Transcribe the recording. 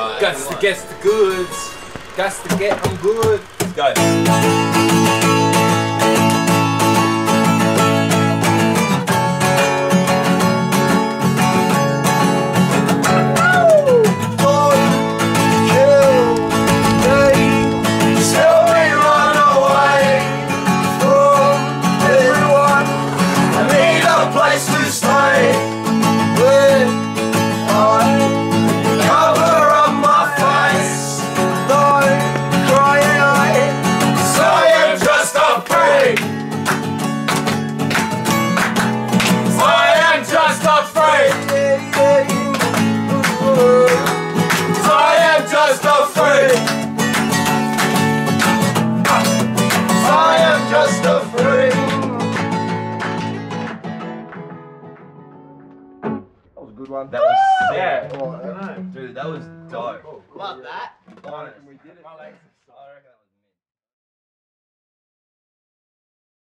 Guts to get the goods. Guts to get them good. Go. Good one. That was sick. Yeah. Dude, that was dope. Love that. We did it. I reckon that was